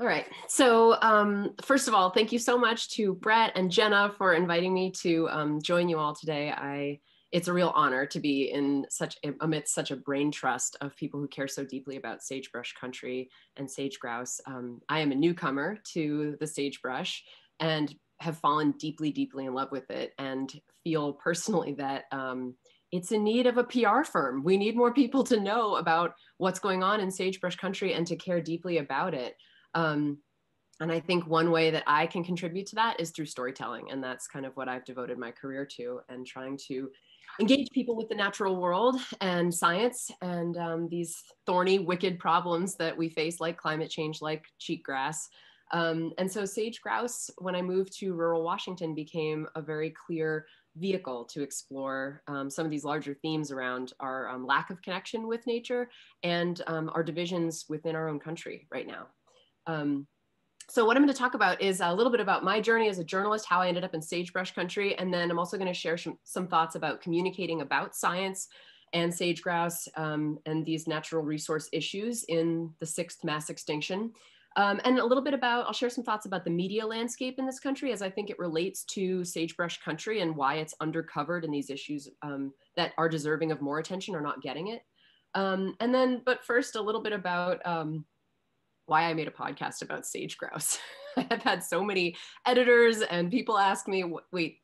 All right. So, um, first of all, thank you so much to Brett and Jenna for inviting me to um, join you all today. I it's a real honor to be in such amidst such a brain trust of people who care so deeply about sagebrush country and sage grouse. Um, I am a newcomer to the sagebrush and have fallen deeply, deeply in love with it, and feel personally that um, it's in need of a PR firm. We need more people to know about what's going on in sagebrush country and to care deeply about it. Um, and I think one way that I can contribute to that is through storytelling. And that's kind of what I've devoted my career to and trying to engage people with the natural world and science and um, these thorny, wicked problems that we face, like climate change, like cheatgrass. Um, and so sage grouse, when I moved to rural Washington, became a very clear vehicle to explore um, some of these larger themes around our um, lack of connection with nature and um, our divisions within our own country right now. Um, so what I'm going to talk about is a little bit about my journey as a journalist, how I ended up in sagebrush country, and then I'm also going to share some, some thoughts about communicating about science and sage grouse um, and these natural resource issues in the sixth mass extinction. Um, and a little bit about, I'll share some thoughts about the media landscape in this country as I think it relates to sagebrush country and why it's undercovered in these issues um, that are deserving of more attention or not getting it. Um, and then, but first, a little bit about um, why I made a podcast about sage grouse. I've had so many editors and people ask me, wait,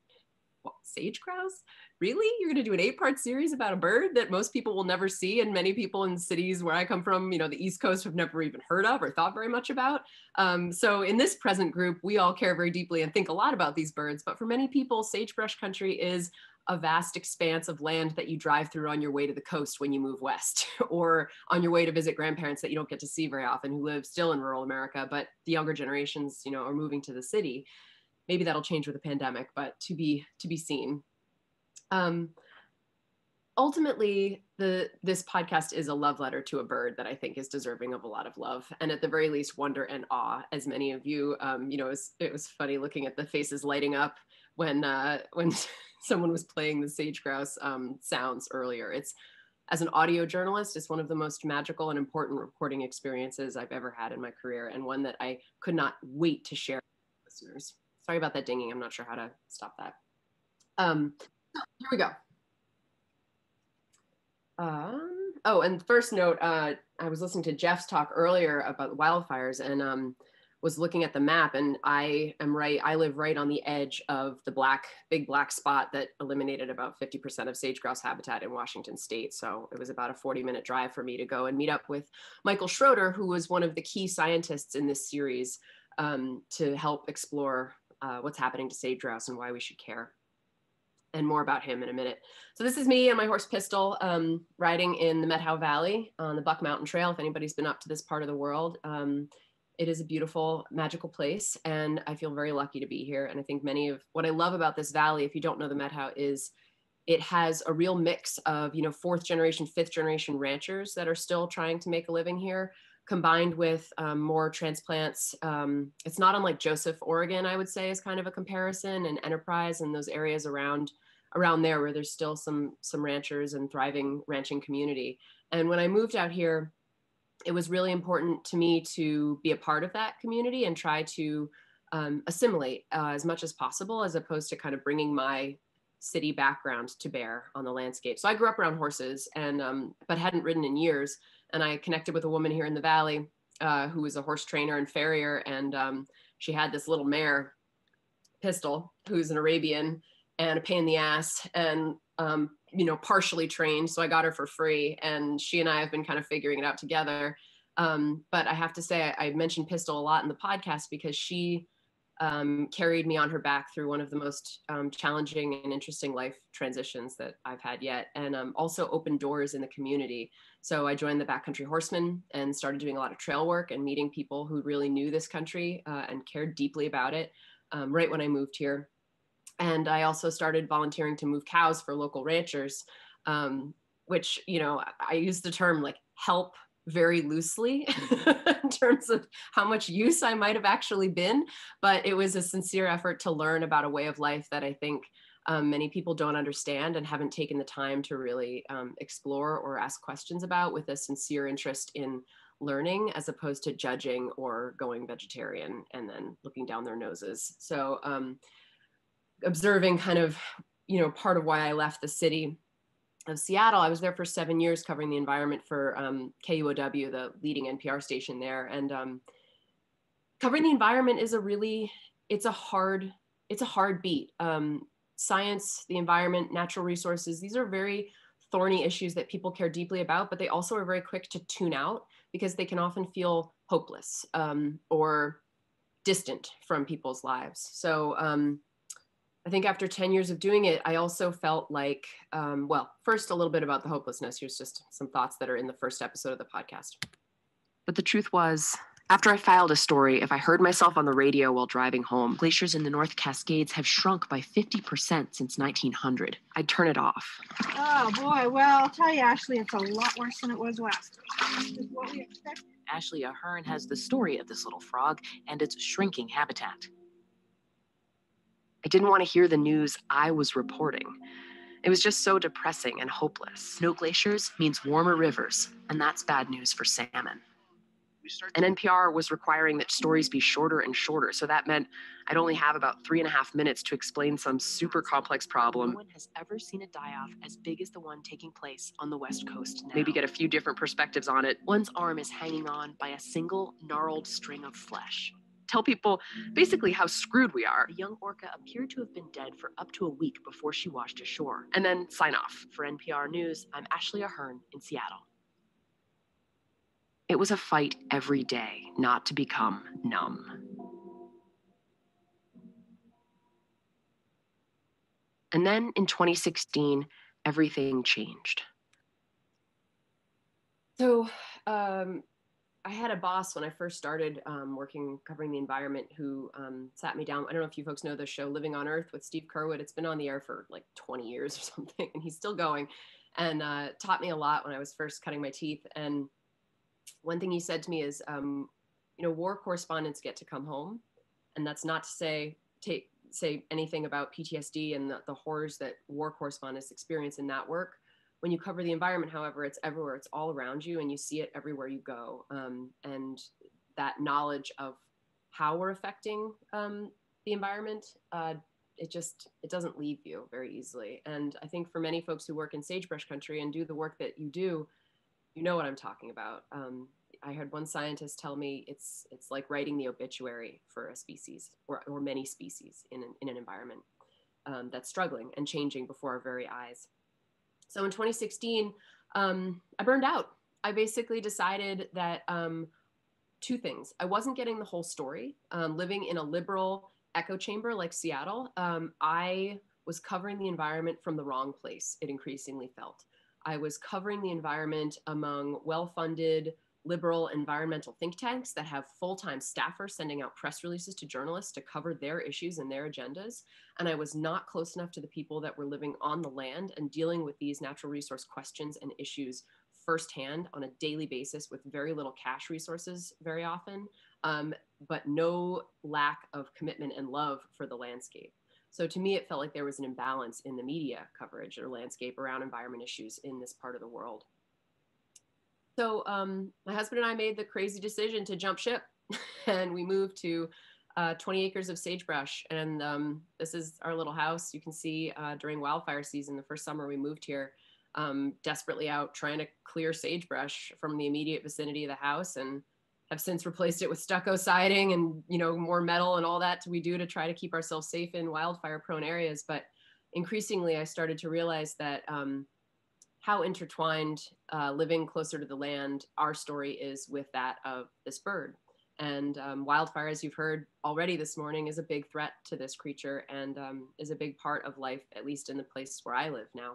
what, sage grouse? Really? You're going to do an eight part series about a bird that most people will never see, and many people in cities where I come from, you know, the East Coast have never even heard of or thought very much about. Um, so, in this present group, we all care very deeply and think a lot about these birds. But for many people, sagebrush country is a vast expanse of land that you drive through on your way to the coast when you move west or on your way to visit grandparents that you don't get to see very often who live still in rural america but the younger generations you know are moving to the city. Maybe that'll change with the pandemic but to be to be seen. Um, ultimately the this podcast is a love letter to a bird that i think is deserving of a lot of love and at the very least wonder and awe as many of you um, you know it was, it was funny looking at the faces lighting up when uh, when someone was playing the sage grouse um, sounds earlier. It's as an audio journalist, it's one of the most magical and important reporting experiences I've ever had in my career, and one that I could not wait to share with listeners. Sorry about that dinging. I'm not sure how to stop that. Um, here we go. Um, oh, and first note, uh, I was listening to Jeff's talk earlier about wildfires, and um, was looking at the map and I am right, I live right on the edge of the black, big black spot that eliminated about 50% of sage grouse habitat in Washington state. So it was about a 40 minute drive for me to go and meet up with Michael Schroeder, who was one of the key scientists in this series um, to help explore uh, what's happening to sage grouse and why we should care. And more about him in a minute. So this is me and my horse Pistol um, riding in the Methow Valley on the Buck Mountain Trail. If anybody's been up to this part of the world, um, it is a beautiful, magical place, and I feel very lucky to be here. And I think many of what I love about this valley, if you don't know the Methow, is it has a real mix of you know fourth generation, fifth generation ranchers that are still trying to make a living here, combined with um, more transplants. Um, it's not unlike Joseph, Oregon, I would say, is kind of a comparison, and Enterprise and those areas around around there where there's still some some ranchers and thriving ranching community. And when I moved out here it was really important to me to be a part of that community and try to um, assimilate uh, as much as possible as opposed to kind of bringing my city background to bear on the landscape. So i grew up around horses and um, but hadn't ridden in years and i connected with a woman here in the valley uh, who was a horse trainer and farrier and um, she had this little mare pistol who's an arabian and a pain in the ass and um, you know, partially trained. So I got her for free, and she and I have been kind of figuring it out together. Um, but I have to say, I, I, mentioned Pistol a lot in the podcast because she um, carried me on her back through one of the most um, challenging and interesting life transitions that I've had yet, and um, also opened doors in the community. So I joined the Backcountry Horsemen and started doing a lot of trail work and meeting people who really knew this country uh, and cared deeply about it. Um, right when I moved here, and I also started volunteering to move cows for local ranchers, um, which, you know, I use the term like help very loosely in terms of how much use I might have actually been. But it was a sincere effort to learn about a way of life that I think um, many people don't understand and haven't taken the time to really um, explore or ask questions about with a sincere interest in learning as opposed to judging or going vegetarian and then looking down their noses. So um, observing kind of, you know, part of why I left the city of Seattle. I was there for seven years covering the environment for um, KUOW, the leading NPR station there. And um, covering the environment is a really, it's a hard, it's a hard beat. Um, science, the environment, natural resources, these are very thorny issues that people care deeply about, but they also are very quick to tune out because they can often feel hopeless um, or distant from people's lives. So um, I think after 10 years of doing it, I also felt like, um, well, first, a little bit about the hopelessness. Here's just some thoughts that are in the first episode of the podcast. But the truth was, after I filed a story, if I heard myself on the radio while driving home, glaciers in the North Cascades have shrunk by 50% since 1900. I'd turn it off. Oh boy, well, I'll tell you, Ashley, it's a lot worse than it was last week. what we. Ashley Ahearn has the story of this little frog and its shrinking habitat. I didn't want to hear the news I was reporting. It was just so depressing and hopeless. No glaciers means warmer rivers, and that's bad news for salmon. And NPR was requiring that stories be shorter and shorter. So that meant I'd only have about three and a half minutes to explain some super complex problem. No one has ever seen a die off as big as the one taking place on the West Coast now. Maybe get a few different perspectives on it. One's arm is hanging on by a single gnarled string of flesh tell people basically how screwed we are. The young orca appeared to have been dead for up to a week before she washed ashore. And then sign off. For NPR News, I'm Ashley Ahearn in Seattle. It was a fight every day not to become numb. And then in 2016, everything changed. So, um, I had a boss when I first started um, working covering the environment who um, sat me down. I don't know if you folks know the show Living on Earth with Steve Curwood. It's been on the air for like 20 years or something, and he's still going and uh, taught me a lot when I was first cutting my teeth. And one thing he said to me is, um, you know, war correspondents get to come home. And that's not to say, take, say anything about PTSD and the, the horrors that war correspondents experience in that work when you cover the environment, however, it's everywhere, it's all around you, and you see it everywhere you go. Um, and that knowledge of how we're affecting um, the environment, uh, it just it doesn't leave you very easily. And I think for many folks who work in sagebrush country and do the work that you do, you know what I'm talking about. Um, I heard one scientist tell me it's it's like writing the obituary for a species or, or many species in an, in an environment um, that's struggling and changing before our very eyes. So in 2016, um, I burned out. I basically decided that um, two things. I wasn't getting the whole story. Um, living in a liberal echo chamber like Seattle, um, I was covering the environment from the wrong place, it increasingly felt. I was covering the environment among well funded, liberal environmental think tanks that have full-time staffers sending out press releases to journalists to cover their issues and their agendas. And i was not close enough to the people that were living on the land and dealing with these natural resource questions and issues firsthand on a daily basis with very little cash resources very often um, but no lack of commitment and love for the landscape. So to me it felt like there was an imbalance in the media coverage or landscape around environment issues in this part of the world so um, my husband and I made the crazy decision to jump ship, and we moved to uh, 20 acres of sagebrush. And um, this is our little house. You can see uh, during wildfire season, the first summer we moved here, um, desperately out trying to clear sagebrush from the immediate vicinity of the house, and have since replaced it with stucco siding and you know more metal and all that we do to try to keep ourselves safe in wildfire prone areas. But increasingly, I started to realize that um, how intertwined uh, living closer to the land our story is with that of this bird. And um, wildfire, as you've heard already this morning, is a big threat to this creature and um, is a big part of life, at least in the place where I live now.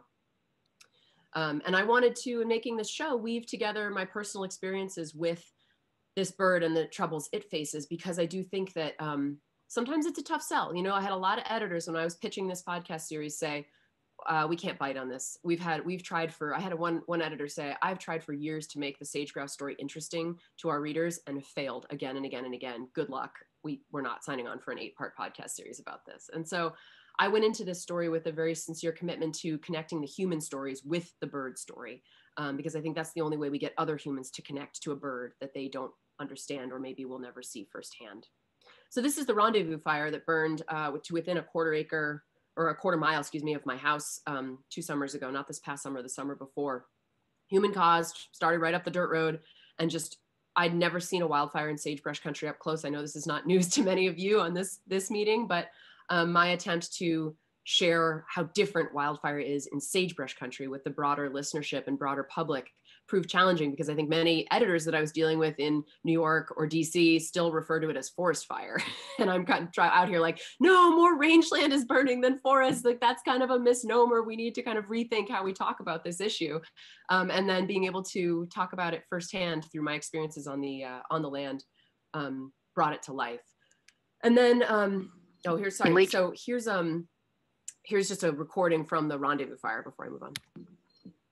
Um, and I wanted to, in making this show, weave together my personal experiences with this bird and the troubles it faces, because I do think that um, sometimes it's a tough sell. You know, I had a lot of editors when I was pitching this podcast series say, uh, we can't bite on this. We've had we've tried for I had a one one editor say I've tried for years to make the sage grouse story interesting to our readers and failed again and again and again. Good luck. we we're not signing on for an eight part podcast series about this. And so I went into this story with a very sincere commitment to connecting the human stories with the bird story, um, because I think that's the only way we get other humans to connect to a bird that they don't understand or maybe will never see firsthand. So this is the rendezvous fire that burned uh, to within a quarter acre or a quarter mile, excuse me, of my house um, two summers ago, not this past summer, the summer before. Human caused, started right up the dirt road, and just I'd never seen a wildfire in sagebrush country up close. I know this is not news to many of you on this this meeting, but um, my attempt to share how different wildfire is in sagebrush country with the broader listenership and broader public proved challenging because I think many editors that I was dealing with in New York or DC still refer to it as forest fire. and I'm kind of out here like, no, more rangeland is burning than forest. Like that's kind of a misnomer. We need to kind of rethink how we talk about this issue. Um, and then being able to talk about it firsthand through my experiences on the uh, on the land um, brought it to life. And then, um, oh, here's sorry. So here's um here's just a recording from the rendezvous fire before I move on.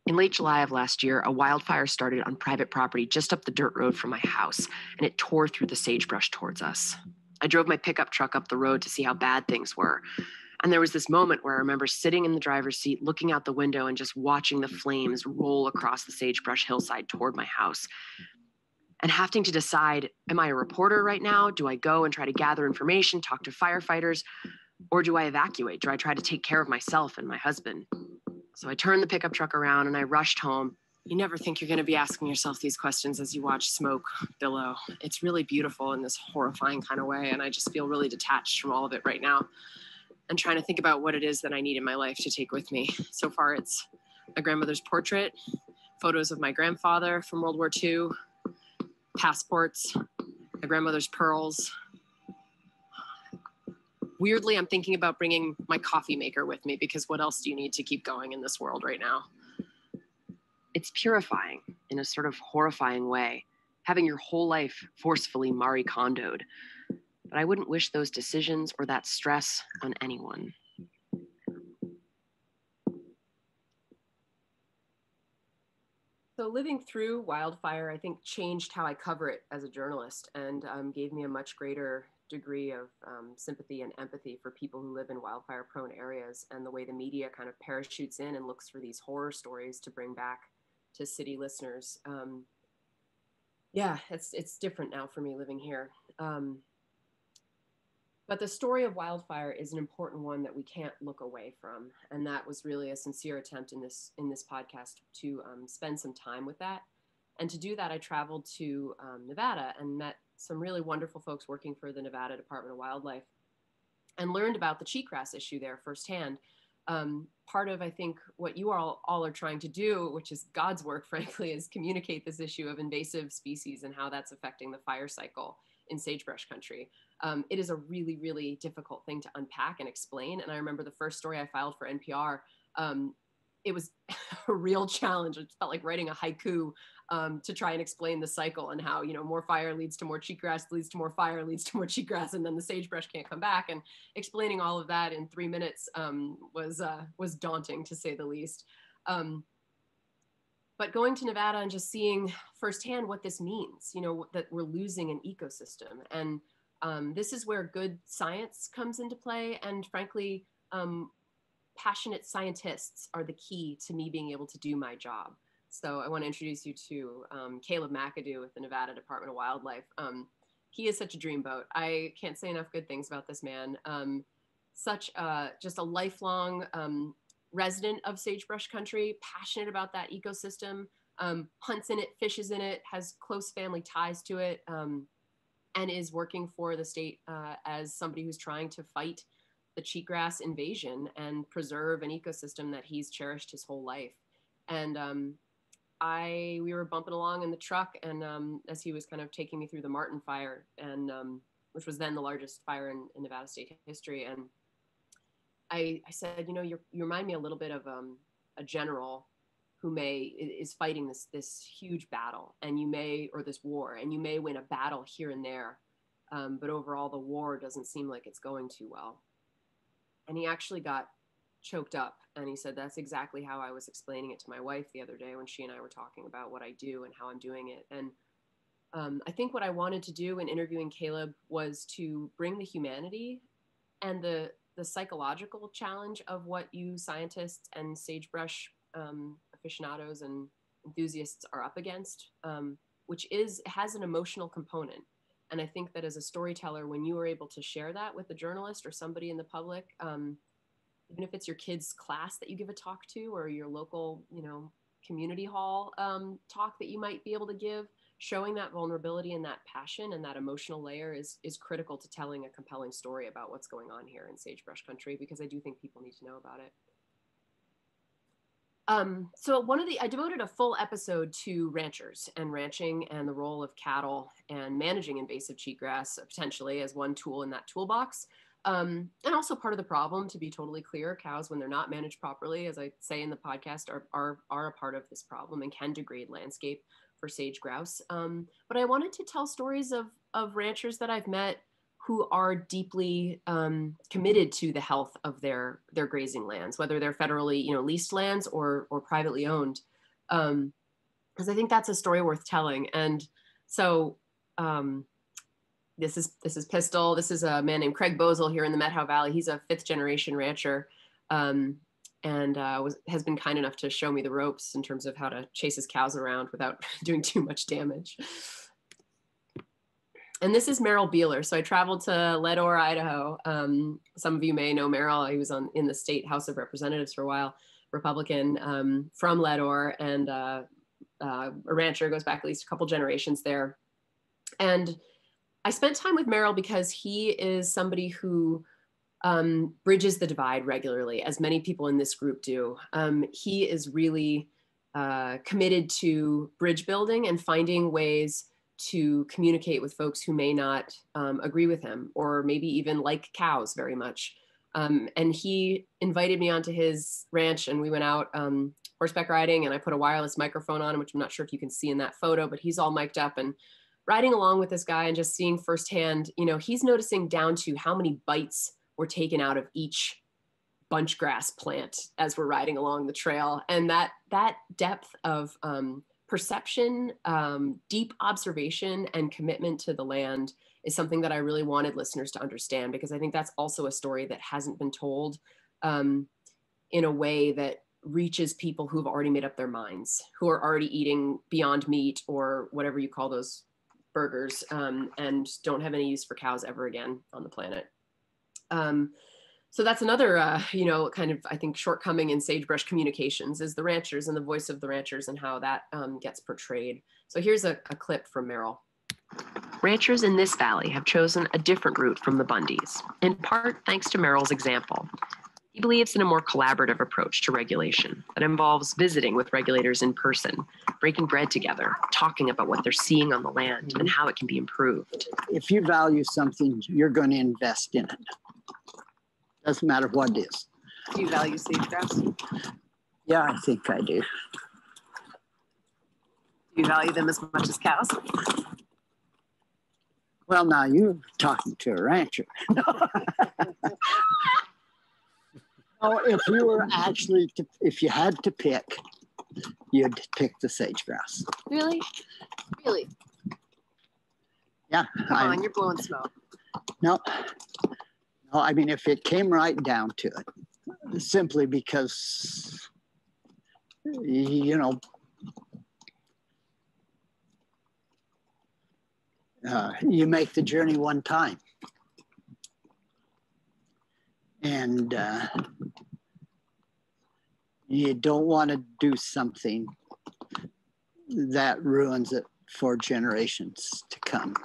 In late July of last year, a wildfire started on private property just up the dirt road from my house, and it tore through the sagebrush towards us. I drove my pickup truck up the road to see how bad things were. And there was this moment where I remember sitting in the driver's seat, looking out the window, and just watching the flames roll across the sagebrush hillside toward my house. And having to decide am I a reporter right now? Do I go and try to gather information, talk to firefighters? Or do I evacuate? Do I try to take care of myself and my husband? So I turned the pickup truck around and I rushed home. You never think you're going to be asking yourself these questions as you watch smoke billow. It's really beautiful in this horrifying kind of way. And I just feel really detached from all of it right now and trying to think about what it is that I need in my life to take with me. So far, it's my grandmother's portrait, photos of my grandfather from World War II, passports, my grandmother's pearls, weirdly, I'm thinking about bringing my coffee maker with me because what else do you need to keep going in this world right now? It's purifying in a sort of horrifying way, having your whole life forcefully Marie Kondoed. But I wouldn't wish those decisions or that stress on anyone. So living through wildfire, I think changed how I cover it as a journalist and um, gave me a much greater degree of um, sympathy and empathy for people who live in wildfire prone areas and the way the media kind of parachutes in and looks for these horror stories to bring back to city listeners. Um, yeah, it's, it's different now for me living here. Um, but the story of wildfire is an important one that we can't look away from. And that was really a sincere attempt in this, in this podcast to um, spend some time with that. And to do that, I traveled to um, Nevada and met some really wonderful folks working for the Nevada Department of Wildlife and learned about the cheatgrass issue there firsthand. Um, part of, I think, what you all, all are trying to do, which is God's work, frankly, is communicate this issue of invasive species and how that's affecting the fire cycle in sagebrush country. Um, it is a really, really difficult thing to unpack and explain. And I remember the first story I filed for NPR, um, it was a real challenge. It felt like writing a haiku um, to try and explain the cycle and how you know more fire leads to more cheatgrass leads to more fire leads to more cheatgrass and then the sagebrush can't come back. And explaining all of that in three minutes um, was uh, was daunting to say the least. Um, but going to nevada and just seeing firsthand what this means you know that we're losing an ecosystem. And um, this is where good science comes into play. And frankly um, passionate scientists are the key to me being able to do my job so I want to introduce you to um, Caleb McAdoo with the Nevada Department of Wildlife. Um, he is such a dreamboat. I can't say enough good things about this man. Um, such a, just a lifelong um, resident of sagebrush country, passionate about that ecosystem, um, hunts in it, fishes in it, has close family ties to it, um, and is working for the state uh, as somebody who's trying to fight the cheatgrass invasion and preserve an ecosystem that he's cherished his whole life. And um, I we were bumping along in the truck, and um, as he was kind of taking me through the Martin fire, and um, which was then the largest fire in, in Nevada state history, and I, I said, you know, you you remind me a little bit of um, a general who may is fighting this this huge battle, and you may or this war, and you may win a battle here and there, um, but overall the war doesn't seem like it's going too well. And he actually got choked up and he said that's exactly how i was explaining it to my wife the other day when she and i were talking about what i do and how i'm doing it and um, I think what I wanted to do in interviewing Caleb was to bring the humanity and the the psychological challenge of what you scientists and sagebrush um, aficionados and enthusiasts are up against, um, which is has an emotional component. And I think that as a storyteller, when you are able to share that with a journalist or somebody in the public, um, even if it's your kid's class that you give a talk to or your local, you know, community hall um, talk that you might be able to give, showing that vulnerability and that passion and that emotional layer is is critical to telling a compelling story about what's going on here in sagebrush country because I do think people need to know about it. Um, so one of the I devoted a full episode to ranchers and ranching and the role of cattle and managing invasive cheatgrass potentially as one tool in that toolbox. Um, and also part of the problem, to be totally clear, cows when they're not managed properly, as I say in the podcast, are are, are a part of this problem and can degrade landscape for sage grouse. Um, but I wanted to tell stories of, of ranchers that I've met who are deeply um, committed to the health of their, their grazing lands, whether they're federally you know, leased lands or, or privately owned. Because um, I think that's a story worth telling. And so um, this is this is Pistol. This is a man named Craig Bosel here in the Methow Valley. He's a fifth generation rancher. Um, and uh, was, has been kind enough to show me the ropes in terms of how to chase his cows around without doing too much damage. And this is Merrill Beyeler. So I traveled to Leadore, Idaho. Um, some of you may know Merrill. He was on in the state House of Representatives for a while, Republican um, from Leadore, and uh, uh, a rancher goes back at least a couple generations there. And I spent time with Merrill because he is somebody who um, bridges the divide regularly, as many people in this group do. Um, he is really uh, committed to bridge building and finding ways to communicate with folks who may not um, agree with him or maybe even like cows very much. Um, and he invited me onto his ranch and we went out um, horseback riding and I put a wireless microphone on, him, which I'm not sure if you can see in that photo, but he's all mic'd up and riding along with this guy and just seeing firsthand, you know, he's noticing down to how many bites were taken out of each bunch grass plant as we're riding along the trail. And that that depth of um, perception, um, deep observation, and commitment to the land is something that I really wanted listeners to understand because I think that's also a story that hasn't been told um, in a way that reaches people who've already made up their minds, who are already eating beyond meat or whatever you call those burgers um, and don't have any use for cows ever again on the planet. Um, so that's another, uh, you know, kind of I think shortcoming in sagebrush communications is the ranchers and the voice of the ranchers and how that um, gets portrayed. So here's a, a clip from Merrill. Ranchers in this valley have chosen a different route from the Bundys, in part thanks to Merrill's example. He believes in a more collaborative approach to regulation that involves visiting with regulators in person, breaking bread together, talking about what they're seeing on the land and how it can be improved. If you value something, you're going to invest in it. Doesn't matter what it is. Do you value sagebrush? Do Yeah, I think I do. you value them as much as cows? Well, now you're talking to a rancher. no, if you were actually, to, if you had to pick, you'd pick the sagegrass. Really? Really? Yeah. Come I, on, you're blowing smoke. no, no, I mean, if it came right down to it, simply because, you know, uh, you make the journey one time. And uh, you don't want to do something that ruins it for generations to come.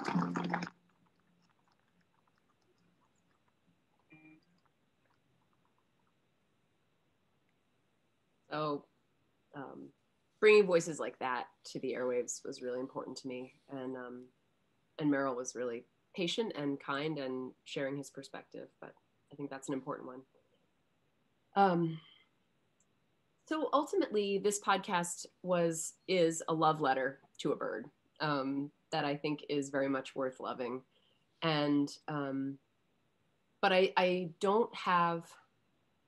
So um, bringing voices like that to the airwaves was really important to me. And, um, and Merrill was really patient and kind and sharing his perspective, but I think that's an important one. Um, so ultimately, this podcast was is a love letter to a bird um, that I think is very much worth loving, and um, but I I don't have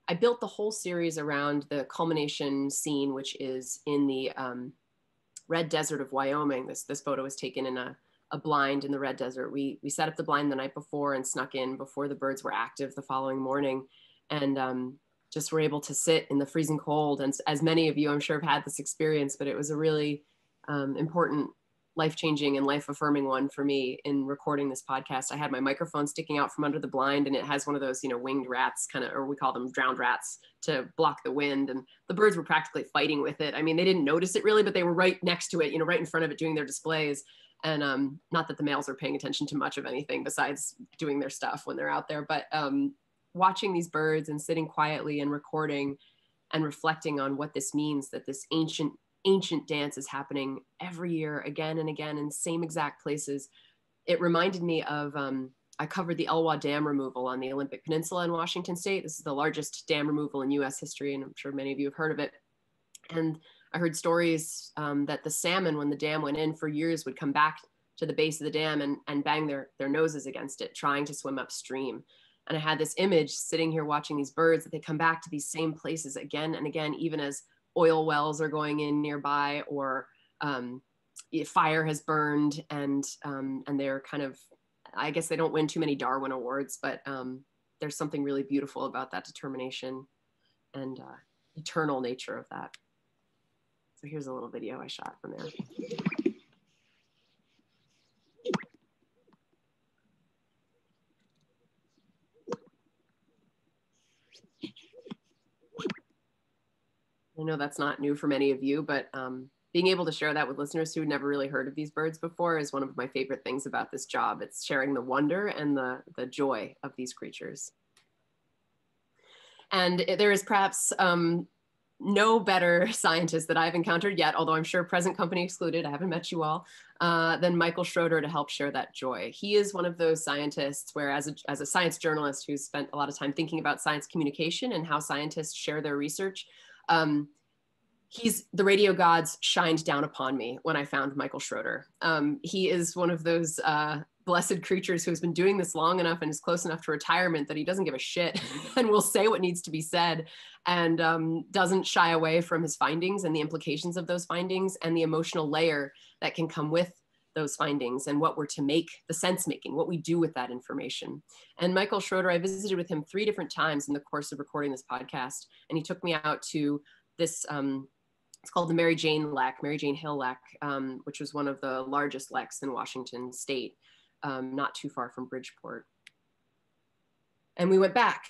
I built the whole series around the culmination scene, which is in the um, red desert of Wyoming. This this photo was taken in a a blind in the red desert. We, we set up the blind the night before and snuck in before the birds were active the following morning. And um, just were able to sit in the freezing cold. And as many of you, I'm sure, have had this experience, but it was a really um, important life changing and life affirming one for me in recording this podcast. I had my microphone sticking out from under the blind and it has one of those, you know, winged rats kind of, or we call them drowned rats to block the wind. And the birds were practically fighting with it. I mean, they didn't notice it really, but they were right next to it, you know, right in front of it doing their displays. And um, not that the males are paying attention to much of anything besides doing their stuff when they're out there, but um, watching these birds and sitting quietly and recording and reflecting on what this means that this ancient ancient dance is happening every year again and again in the same exact places. It reminded me of, um, I covered the Elwha Dam removal on the Olympic Peninsula in Washington State. This is the largest dam removal in US history, and I'm sure many of you have heard of it. And I heard stories um, that the salmon, when the dam went in for years, would come back to the base of the dam and, and bang their, their noses against it, trying to swim upstream. And I had this image sitting here watching these birds that they come back to these same places again and again, even as oil wells are going in nearby or um, fire has burned and um, and they're kind of i guess they don't win too many darwin awards but um, there's something really beautiful about that determination and uh, eternal nature of that. So here's a little video i shot from there I know that's not new for many of you, but um, being able to share that with listeners who had never really heard of these birds before is one of my favorite things about this job. It's sharing the wonder and the, the joy of these creatures. And there is perhaps um, no better scientist that I've encountered yet, although I'm sure present company excluded, I haven't met you all, uh, than Michael Schroeder to help share that joy. He is one of those scientists where as a, as a science journalist who's spent a lot of time thinking about science communication and how scientists share their research, um, he's the radio gods shined down upon me when I found Michael Schroeder. Um, he is one of those uh, blessed creatures who has been doing this long enough and is close enough to retirement that he doesn't give a shit and will say what needs to be said and um, doesn't shy away from his findings and the implications of those findings and the emotional layer that can come with those findings and what we're to make the sense making, what we do with that information. And Michael Schroeder, I visited with him three different times in the course of recording this podcast. And he took me out to this, um, it's called the Mary Jane Lek, Mary Jane Hill Lek, um, which was one of the largest leks in Washington state, um, not too far from Bridgeport. And we went back.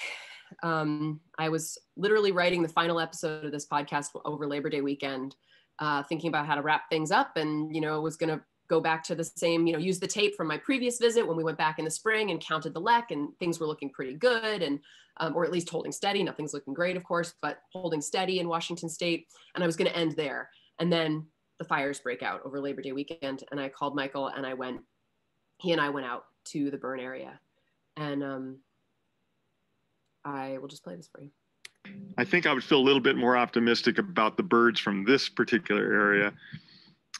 Um, I was literally writing the final episode of this podcast over Labor Day weekend. Uh, thinking about how to wrap things up and you know was going to go back to the same, you know, use the tape from my previous visit when we went back in the spring and counted the lek and things were looking pretty good and, um, or at least holding steady. Nothing's looking great, of course, but holding steady in Washington state. And I was going to end there. And then the fires break out over Labor Day weekend. And I called Michael and I went, he and I went out to the burn area. And um, I will just play this for you. I think I would feel a little bit more optimistic about the birds from this particular area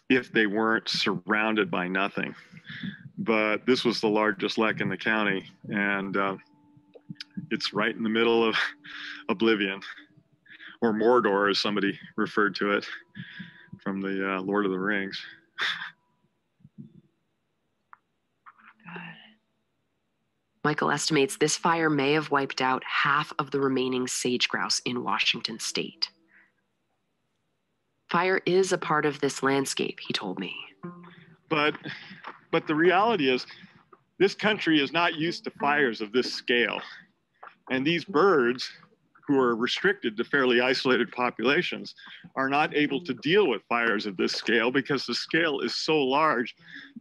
if they weren't surrounded by nothing. But this was the largest lek in the county, and uh, it's right in the middle of oblivion, or Mordor, as somebody referred to it from the uh, Lord of the Rings. Michael estimates this fire may have wiped out half of the remaining sage grouse in Washington state. Fire is a part of this landscape, he told me. But but the reality is this country is not used to fires of this scale. And these birds who are restricted to fairly isolated populations are not able to deal with fires of this scale because the scale is so large.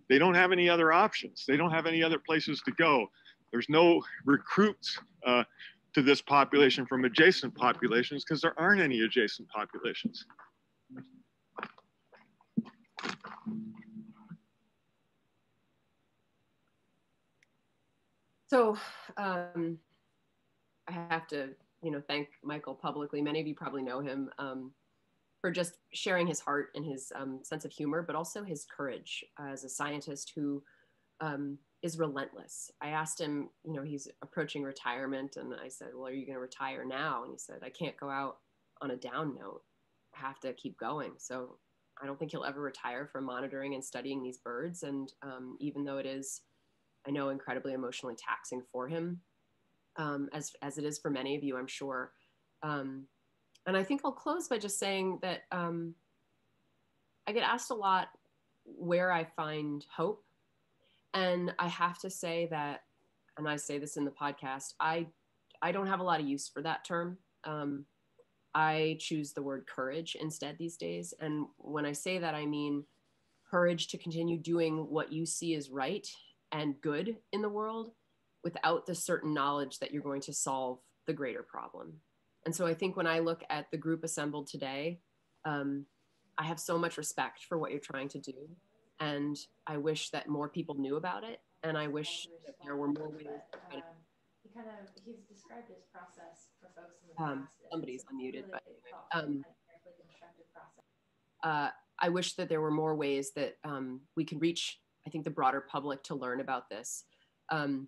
They don't have any other options. They don't have any other places to go. There's no recruits uh, to this population from adjacent populations because there aren't any adjacent populations. So um, I have to, you know, thank Michael publicly. Many of you probably know him um, for just sharing his heart and his um, sense of humor, but also his courage as a scientist who um, is relentless. I asked him, you know, he's approaching retirement, and I said, "Well, are you going to retire now?" And he said, "I can't go out on a down note. I have to keep going." So I don't think he'll ever retire from monitoring and studying these birds. And um, even though it is, I know, incredibly emotionally taxing for him, um, as as it is for many of you, I'm sure. Um, and I think I'll close by just saying that um, I get asked a lot where I find hope, and I have to say that, and I say this in the podcast, I I don't have a lot of use for that term. I choose the word courage instead these days. And when I say that, I mean courage to continue doing what you see is right and good in the world without the certain knowledge that you're going to solve the greater problem. And so I think when I look at the group assembled today, um, I have so much respect for what you're trying to do. And I wish that more people knew about it. And I wish there were more ways. He kind of he's described his process for folks in the um, past. somebody's unmuted, really but um, and carefully constructed process. uh, I wish that there were more ways that um, we could reach, I think, the broader public to learn about this. Um,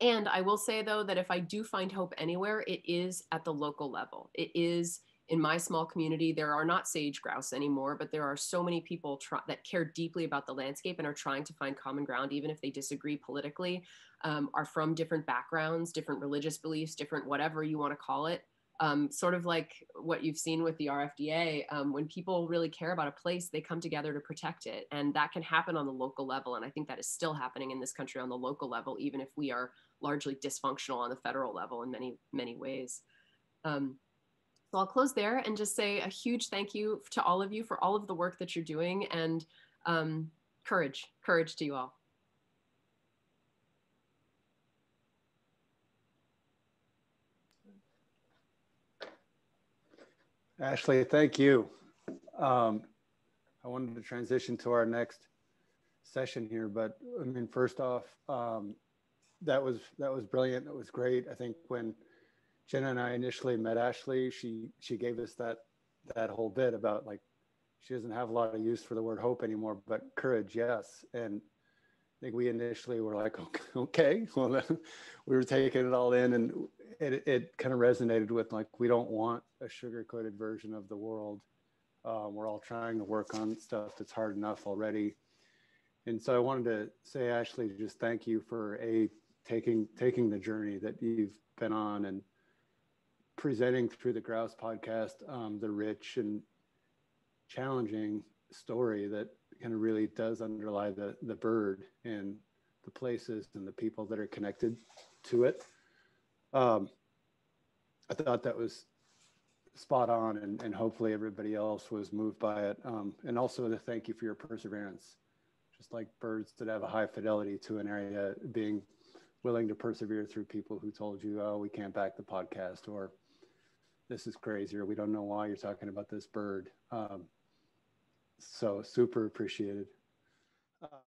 and I will say, though, that if I do find hope anywhere, it is at the local level. It is in my small community. There are not sage grouse anymore, but there are so many people that care deeply about the landscape and are trying to find common ground, even if they disagree politically, um, are from different backgrounds, different religious beliefs, different whatever you want to call it um, sort of like what you've seen with the RFDA, um, when people really care about a place, they come together to protect it. And that can happen on the local level. And I think that is still happening in this country on the local level, even if we are largely dysfunctional on the federal level in many, many ways. Um, so I'll close there and just say a huge thank you to all of you for all of the work that you're doing and um, courage, courage to you all. Ashley, thank you. Um, I wanted to transition to our next session here, but I mean, first off, um, that was that was brilliant. It was great. I think when Jenna and I initially met Ashley, she she gave us that that whole bit about like she doesn't have a lot of use for the word hope anymore, but courage, yes. And I think we initially were like, okay, well, we were taking it all in, and it, it kind of resonated with like we don't want a sugar coated version of the world. Um, we're all trying to work on stuff that's hard enough already. And so I wanted to say, Ashley, just thank you for a taking taking the journey that you've been on and presenting through the Grouse podcast um, the rich and challenging story that kind of really does underlie the the bird and the places and the people that are connected to it. Um, I thought that was spot on, and, and hopefully everybody else was moved by it. Um, and also to thank you for your perseverance, just like birds that have a high fidelity to an area, being willing to persevere through people who told you, "Oh, we can't back the podcast," or "This is crazy," or "We don't know why you're talking about this bird." Um, so super appreciated. Uh,